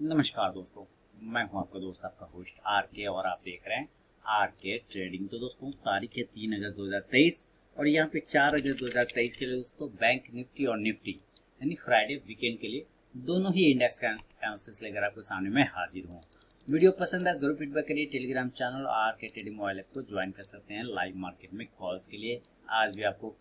नमस्कार दोस्तों, मैं हूँ आपका दोस्त, आपका होस्ट आर के और आप देख रहे हैं आर के ट्रेडिंग तो दोस्तों, तारीख है तीन अगस्त 2023 और यहाँ पे चार अगस्त 2023 के लिए दोस्तों, बैंक निफ्टी और निफ्टी, यानी फ्राइडे वीकेंड के लिए दोनों ही इंडेक्स का एनालिसिस लेकर आपके सामने मैं हाजिर हूँ। वीडियो पसंद है ज़रूर फीडबैक करिए Telegram channel R K trading mobile app को ज्वाइन कर सकते हैं लाइव मार्केट में कॉल्स के लिए। आज भी आपको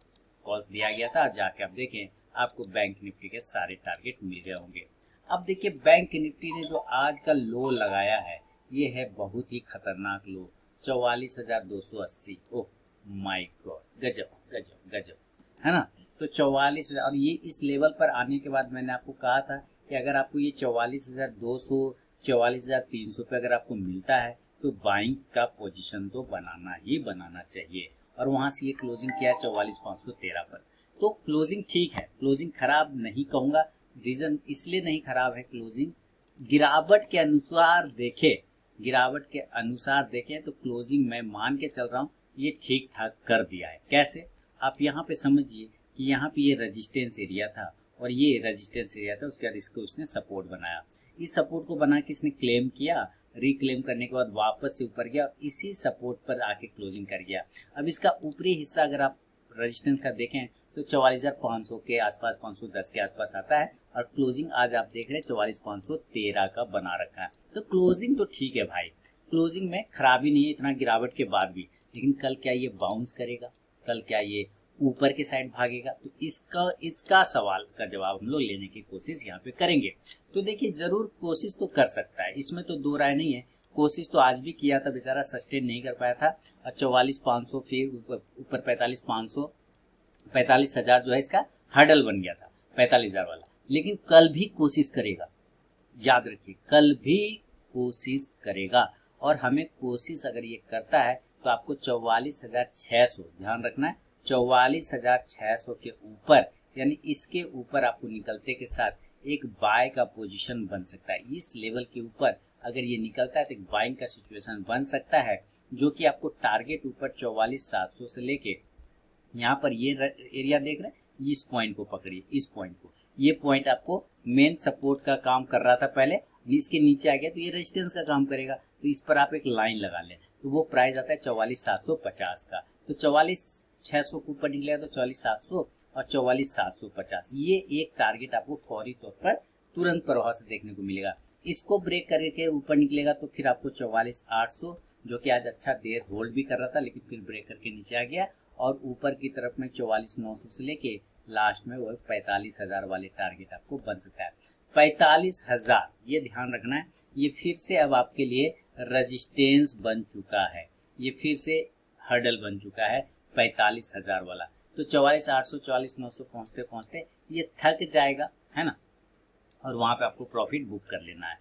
कॉल्स दिया गया था जाके आप देखें, आपको बैंक निफ्टी के सारे टारगेट मिल गए होंगे। अब देखिए, बैंक निफ्टी ने जो आज का लो लगाया है, ये है बहुत ही खतरनाक लो चौवालीस हज़ार दो सौ अस्सी। ओह माई गॉड गजब गजब गजब। है ना? तो चौवालीस हज़ार, और ये इस लेवल पर आने के बाद मैंने आपको कहा था कि अगर आपको ये चौवालीस हज़ार दो सौ, चौवालीस हज़ार तीन सौ पे अगर आपको मिलता है तो बाइंग का पोजीशन तो बनाना ही बनाना चाहिए। और वहाँ से ये क्लोजिंग किया चौवालीस पाँच सौ तेरह पर। तो क्लोजिंग ठीक है क्लोजिंग खराब नहीं कहूँगा। रीजन इसलिए नहीं खराब है क्लोजिंग गिरावट के अनुसार देखे, गिरावट के अनुसार देखें तो क्लोजिंग मैं मान के चल रहा हूँ ये ठीक ठाक कर दिया है। कैसे? आप यहाँ पे समझिए कि यहाँ पे ये रेजिस्टेंस एरिया था और ये रेजिस्टेंस एरिया था, उसके बाद इसको उसने सपोर्ट बनाया। इस सपोर्ट को बना के इसने क्लेम किया रिक्लेम करने के बाद वापस से ऊपर गया और इसी सपोर्ट पर आके क्लोजिंग कर गया। अब इसका ऊपरी हिस्सा अगर आप रजिस्टेंस का देखें तो चौवालीस हज़ार पाँच सौ के आसपास, पाँच सौ दस के आसपास आता है और क्लोजिंग आज आप देख रहे हैं चौवालीस पाँच सौ तेरह का बना रखा है। तो क्लोजिंग तो ठीक है भाई। क्लोजिंग में खराबी नहीं है, इतना गिरावट के बाद भी। लेकिन कल क्या ये बाउंस करेगा? कल क्या ये ऊपर के साइड भागेगा? तो इसका इसका सवाल का जवाब हम लोग लेने की कोशिश यहाँ पे करेंगे। तो देखिए, ज़रूर कोशिश तो कर सकता है। इसमें तो दो राय नहीं है। कोशिश तो आज भी किया था, बेचारा सस्टेन नहीं कर पाया था। और चौवालीस पाँच सौ फिर ऊपर पैंतालीस पाँच सौ, पैंतालीस हज़ार जो है इसका हर्डल बन गया था, पैंतालीस हज़ार वाला। लेकिन कल भी कोशिश करेगा। याद रखिए, कल भी कोशिश करेगा। और हमें कोशिश अगर ये करता है तो आपको चौवालीस हज़ार छह सौ, ध्यान रखना है, चौवालीस हज़ार छह सौ के ऊपर, यानी इसके ऊपर आपको निकलते के साथ एक बाय का पोजीशन बन सकता है। इस लेवल के ऊपर अगर ये निकलता है तो एक बाइंग का सिचुएशन बन सकता है, जो कि आपको टारगेट ऊपर चौवालीस सात सौ से लेके, यहाँ पर ये एरिया देख रहे हैं, इस पॉइंट को पकड़िए, इस पॉइंट को। ये पॉइंट आपको मेन सपोर्ट का काम कर रहा था पहले, इसके नीचे आ गया तो ये रेजिस्टेंस का काम करेगा तो इस पर आप एक लाइन लगा लें। तो वो प्राइस आता है चौवालीस सात सौ पचास का। तो चौवालीस छह सौ के ऊपर निकलेगा तो चौवालीस सात सौ और चौवालीस सात सौ पचास। ये एक टारगेट आपको फौरी तौर पर तुरंत प्रभाव से देखने को मिलेगा। इसको ब्रेक करके ऊपर निकलेगा तो फिर आपको चौवालीस आठ सौ, जो कि आज अच्छा देर होल्ड भी कर रहा था, लेकिन फिर ब्रेक करके नीचे आ गया। और ऊपर की तरफ़ में चौवालीस नौ सौ से लेके लास्ट में वो पैतालीस हज़ार वाले टारगेट आपको बन सकता है। पैतालीस हज़ार। ये ध्यान रखना है, ये फिर से अब आपके लिए रजिस्टेंस बन चुका है। ये फिर से हर्डल बन चुका है, पैतालीस हज़ार वाला। तो चौवालीस आठ सौ चौवालीस नौ सौ पहुँचते पहुँचते ये थक जाएगा, है ना? और वहाँ पे आपको प्रॉफिट बुक कर लेना है।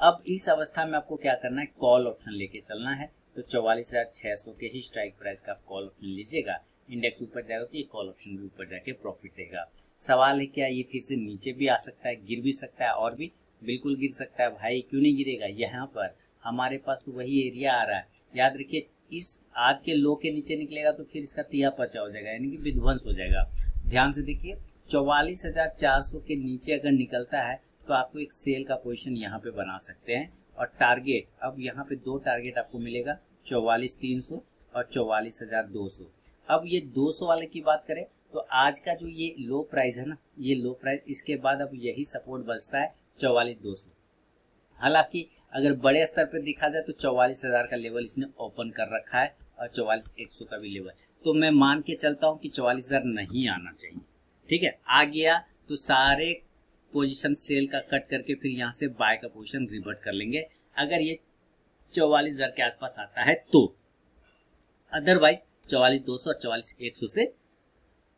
अब इस अवस्था में आपको क्या करना है? कॉल ऑप्शन लेके चलना है। तो चौवालीस हज़ार छह सौ के ही स्ट्राइक प्राइस का आप कॉल ऑप्शन लीजिएगा। इंडेक्स ऊपर जाएगा तो ये कॉल ऑप्शन भी ऊपर जाके प्रॉफिट देगा। सवाल है क्या ये फिर से नीचे भी आ सकता है, गिर भी सकता है और भी? बिल्कुल गिर सकता है। भाई, क्यों नहीं गिरेगा? यहाँ पर हमारे पास तो वही एरिया आ रहा है। याद रखिए, इस आज के लो के नीचे निकलेगा तो फिर इसका तिया पचा हो जाएगा, यानी कि विध्वंस हो जाएगा। ध्यान से देखिए, चौवालीस हज़ार चार सौ के नीचे अगर निकलता है तो आपको एक सेल का पोजिशन यहाँ पे बना सकते हैं। और टारगेट अब यहाँ पे दो टारगेट आपको मिलेगा, चौवालीस तीन सौ। और चौवालीस हज़ार दो सौ। अब ये दो सौ वाले की बात करें तो आज का जो ये लो प्राइस है ना, ये लो प्राइस इसके बाद अब यही सपोर्ट बचता है चौवालीस दो सौ। हालाँकि अगर बड़े स्तर पर देखा जाए तो चौवालीस हज़ार का लेवल इसने ओपन कर रखा है और चौवालीस एक सौ का भी लेवल तो मैं मान के चलता हूँ कि चौवालीस हज़ार नहीं आना चाहिए। ठीक है, आ गया तो सारे पोजीशन सेल का कट करके फिर यहाँ से बाय का पोजीशन रिवर्ट कर लेंगे। अगर ये चौवालीस हज़ार के आसपास आता है तो अदरवाइज़ चौवालीस दो सौ और चौवालीस एक सौ से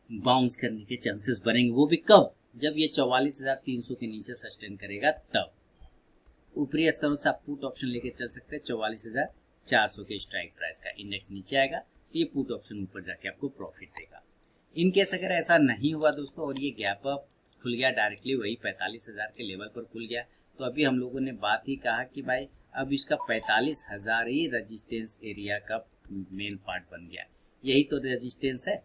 बाउंस करने के चांसेस बनेंगे। वो भी कब? जब ये चौवालीस हज़ार तीन सौ के नीचे सस्टेन करेगा, तब। ऊपरी स्तरों से आप पुट ऑप्शन लेके चल सकते हैं, चौवालीस हज़ार चार सौ के स्ट्राइक प्राइस का इंडेक्स नीचे आएगा तो ये पुट ऑप्शन ऊपर जाके आपको प्रॉफिट देगा। इन केस अगर ऐसा नहीं हुआ दोस्तों, और ये गैप अप खुल गया डायरेक्टली वही पैंतालीस हज़ार के लेवल पर खुल गया तो अभी हम लोगों ने बात ही कहा कि भाई, अब इसका पैंतालीस हज़ार ही रजिस्टेंस एरिया का मेन पार्ट बन गया। यही तो रजिस्टेंस है।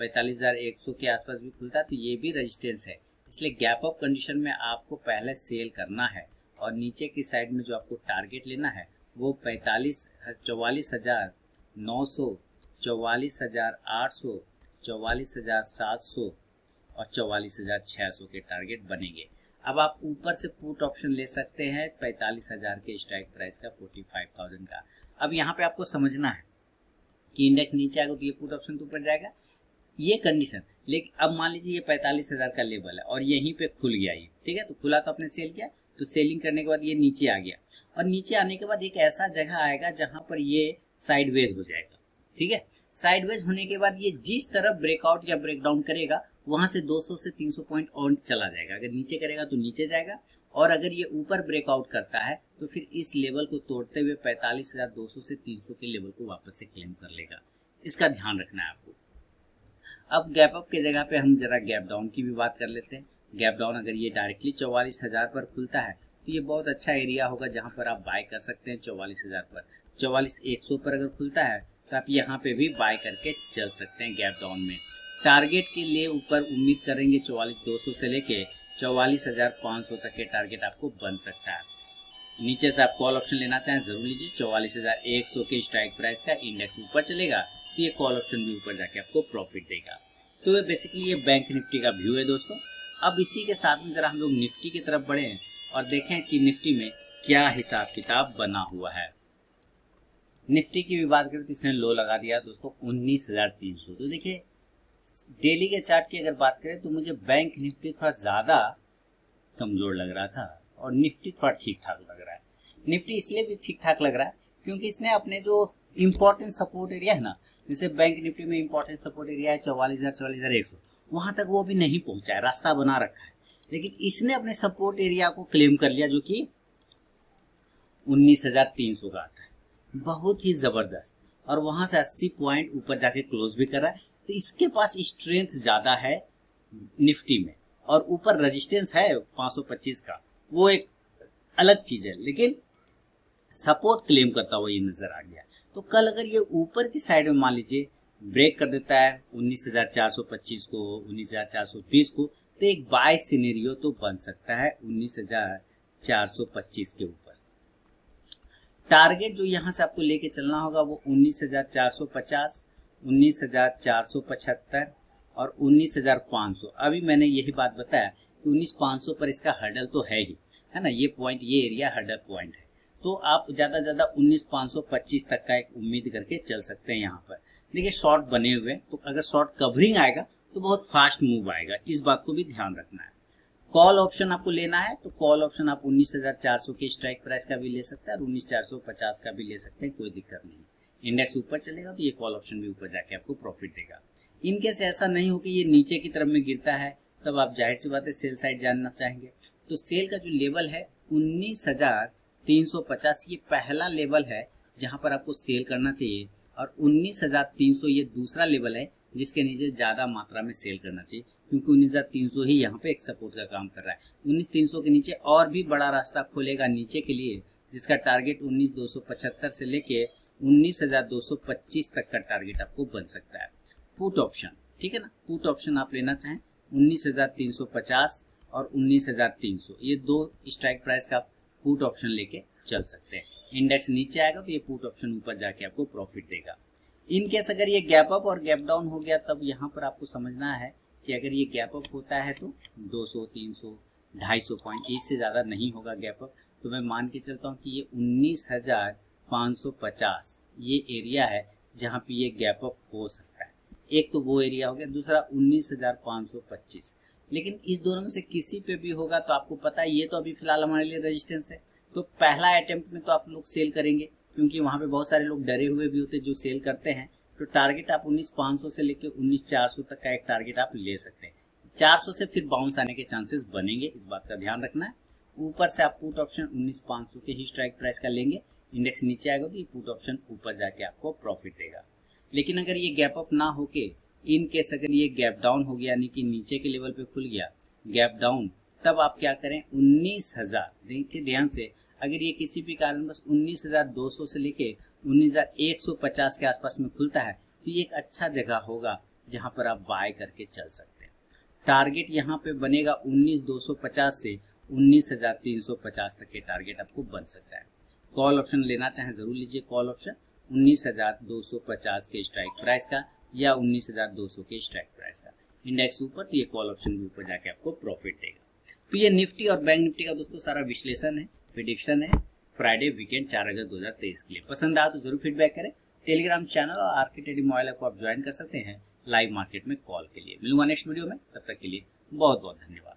पैंतालीस हज़ार एक सौ के आसपास भी खुलता है तो ये भी रजिस्टेंस है। इसलिए गैप अप कंडीशन में आपको पहले सेल करना है और नीचे की साइड में जो आपको टारगेट लेना है, वो पैंतालीस चौवालीस हज़ार नौ सौ, चौवालीस हज़ार आठ सौ, चौवालीस हज़ार सात सौ और चौवालीस हज़ार छह सौ के टारगेट बनेंगे। अब आप ऊपर से पुट ऑप्शन ले सकते हैं पैंतालीस हज़ार के स्ट्राइक प्राइस का फोर्टी फाइव थाउज़ेंड का। अब यहाँ पे आपको समझना है कि इंडेक्स नीचे आएगा तो ये पुट ऑप्शन तो ऊपर जाएगा। ये कंडीशन लेकिन अब मान लीजिए ये पैंतालीस हज़ार का लेवल है और यहीं पे खुल गया ये, ठीक है? तो खुला तो आपने सेल किया तो सेलिंग करने के बाद ये नीचे आ गया। और नीचे आने के बाद एक ऐसा जगह आएगा जहाँ पर ये साइडवेज हो जाएगा, ठीक है? साइडवेज होने के बाद ये जिस तरफ़ ब्रेकआउट या ब्रेकडाउन करेगा, वहाँ से 200 से 300 पॉइंट और चला जाएगा। अगर नीचे करेगा तो नीचे जाएगा और अगर ये ऊपर ब्रेकआउट करता है तो फिर इस लेवल को तोड़ते हुए पैंतालीस हज़ार दो सौ से तीन सौ के लेवल को वापस से क्लेम कर लेगा। इसका ध्यान रखना है आपको। अब गैप अप के जगह पे हम जरा गैप डाउन की भी बात कर लेते हैं। गैप डाउन अगर ये डायरेक्टली चौवालीस हज़ार पर खुलता है तो ये बहुत अच्छा एरिया होगा जहाँ पर आप बाय कर सकते हैं चौवालीस हज़ार पर। चौवालीस एक सौ पर अगर खुलता है तो आप यहाँ पे भी बाय करके चल सकते हैं गैप डाउन में। टारगेट के लिए ऊपर उम्मीद करेंगे चौवालीस दो सौ से लेके चौवालीस हज़ार पाँच सौ तक के टारगेट आपको बन सकता है। नीचे से आप कॉल ऑप्शन लेना चाहें, ज़रूर लीजिए। चौवालीस हज़ार एक सौ के स्ट्राइक प्राइस का इंडेक्स ऊपर चलेगा तो ये कॉल ऑप्शन भी ऊपर जाके आपको प्रॉफिट देगा। तो ये बेसिकली ये बैंक निफ्टी का व्यू है दोस्तों। अब इसी के साथ में जरा हम लोग निफ्टी की तरफ़ बढ़े और देखें कि निफ्टी में क्या हिसाब किताब बना हुआ है। निफ्टी की भी बात करें तो इसने लो लगा दिया दोस्तों उन्नीस हज़ार तीन सौ। तो देखिए डेली के चार्ट की अगर बात करें तो मुझे बैंक निफ्टी थोड़ा ज़्यादा कमज़ोर लग रहा था और निफ्टी थोड़ा ठीक ठाक लग रहा है। निफ्टी इसलिए भी ठीक ठाक लग रहा है क्योंकि इसने अपने जो इम्पोर्टेंट सपोर्ट एरिया है ना, जैसे बैंक निफ्टी में इम्पोर्टेंट सपोर्ट एरिया है चौवालीस हज़ार चौवालीस हज़ार एक सौ, वहाँ तक वो भी नहीं पहुँचा है, रास्ता बना रखा है। लेकिन इसने अपने सपोर्ट एरिया को क्लेम कर लिया जो कि उन्नीस हज़ार तीन सौ का आता है। बहुत ही ज़बरदस्त। और वहाँ से अस्सी पॉइंट ऊपर जाके क्लोज भी कर रहा है। तो इसके पास स्ट्रेंथ ज़्यादा है निफ्टी में। और ऊपर रेजिस्टेंस है 525 का। वो एक अलग चीज़ है लेकिन सपोर्ट क्लेम करता हुआ ये नज़र आ गया। तो कल अगर ये ऊपर की साइड में मान लीजिए ब्रेक कर देता है 19,425 को 19,420 को तो एक बाय सिनेरियो तो बन सकता है 19,425 के ऊपर। टारगेट जो यहाँ से आपको लेके चलना होगा वो 19,450 उन्नीस हज़ार चार सौ पचहत्तर और उन्नीस हज़ार पाँच सौ। अभी मैंने यही बात बताया कि उन्नीस पाँच सौ पर इसका हर्डल तो है ही, है ना? ये पॉइंट ये एरिया हर्डल पॉइंट है। तो आप ज़्यादा से ज़्यादा उन्नीस पाँच सौ पच्चीस तक का एक उम्मीद करके चल सकते हैं यहाँ पर। देखिए शॉर्ट बने हुए तो अगर शॉर्ट कवरिंग आएगा तो बहुत फास्ट मूव आएगा। इस बात को भी ध्यान रखना है। कॉल ऑप्शन आपको लेना है तो कॉल ऑप्शन आप उन्नीस हज़ार चार सौ के स्ट्राइक प्राइस का भी ले सकते हैं और उन्नीस चार सौ पचास का भी ले सकते हैं, कोई दिक्कत नहीं। इंडेक्स ऊपर चलेगा तो ये कॉल ऑप्शन भी ऊपर जाके आपको प्रॉफिट देगा। इनकेस ऐसा नहीं हो कि ये नीचे की तरफ़ में गिरता है, तब आप ज़ाहिर सी बात है सेल साइड जानना चाहेंगे। तो सेल का जो लेवल है, उन्नीस हज़ार तीन सौ पचास, ये पहला लेवल है जहाँ पर आपको सेल करना चाहिए। और उन्नीस हज़ार तीन सौ ये दूसरा लेवल है, जिसके नीचे ज़्यादा मात्रा में सेल करना चाहिए, क्योंकि उन्नीस हज़ार तीन सौ ही यहाँ पे एक सपोर्ट का काम कर रहा है। उन्नीस तीन सौ के नीचे और भी बड़ा रास्ता खोलेगा नीचे के लिए, जिसका टारगेट उन्नीस दो सौ पचहत्तर से लेके 19,225 तक का टारगेट आपको बन सकता है। पुट ऑप्शन ठीक है ना? पुट ऑप्शन आप लेना चाहें 19,350 और 19,300 ये दो स्ट्राइक प्राइस का पुट ऑप्शन लेके चल सकते हैं। इंडेक्स नीचे आएगा तो ये पुट ऑप्शन ऊपर जाके आपको प्रॉफिट देगा। इन केस अगर ये गैप अप और गैप डाउन हो गया तब यहाँ पर आपको समझना है कि अगर ये गैप अप होता है तो 200, 300, 250 पॉइंट इससे ज़्यादा नहीं होगा गैप अप तो मैं मान के चलता हूँ कि ये उन्नीस हज़ार 550 ये एरिया है जहाँ पे ये गैप अप हो सकता है। एक तो वो एरिया हो गया दूसरा 19,525 लेकिन इस दोनों में से किसी पे भी होगा तो आपको पता है ये तो अभी फ़िलहाल हमारे लिए रेजिस्टेंस है। तो पहला अटेम्प्ट में तो आप लोग सेल करेंगे क्योंकि वहाँ पे बहुत सारे लोग डरे हुए भी होते जो सेल करते हैं। तो टारगेट आप 19,500 से लेकर 19,400 तक का एक टारगेट आप ले सकते हैं। 400 से फिर बाउंस आने के चांसेस बनेंगे इस बात का ध्यान रखना है। ऊपर से आप पुट ऑप्शन 19,500 के ही स्ट्राइक प्राइस का लेंगे। इंडेक्स नीचे आएगा तो ये पुट ऑप्शन ऊपर जाके आपको प्रॉफिट देगा। लेकिन अगर ये गैप अप ना होके इन केस अगर ये गैप डाउन हो गया, यानी कि नीचे के लेवल पे खुल गया गैप डाउन तब आप क्या करें? उन्नीस हज़ार, देखिए ध्यान से, अगर ये किसी भी कारण बस उन्नीस हज़ार दो सौ से लेके उन्नीस हज़ार एक सौ पचास के आसपास में खुलता है तो ये एक अच्छा जगह होगा जहाँ पर आप बाय करके चल सकते हैं। टारगेट यहाँ पे बनेगा उन्नीस दो सौ पचास से उन्नीस हज़ार तीन सौ पचास तक के टारगेट आपको बन सकता है। कॉल ऑप्शन लेना चाहें ज़रूर लीजिए। कॉल ऑप्शन उन्नीस हज़ार दो सौ पचास के स्ट्राइक प्राइस का या उन्नीस हज़ार दो सौ के स्ट्राइक प्राइस का। इंडेक्स ऊपर तो ये कॉल ऑप्शन भी ऊपर जाके आपको प्रॉफिट देगा। तो ये निफ्टी और बैंक निफ्टी का दोस्तों सारा विश्लेषण है प्रिडिक्शन है। फ्राइडे वीकेंड चार अगस्त दो हज़ार तेईस के लिए। पसंद आया तो ज़रूर फीडबैक करें। टेलीग्राम चैनल और ट्रेडिंग मोबाइल को आप ज्वाइन कर सकते हैं लाइव मार्केट में कॉल के लिए। मिलूँगा नेक्स्ट वीडियो में। तब तक के लिए बहुत बहुत धन्यवाद।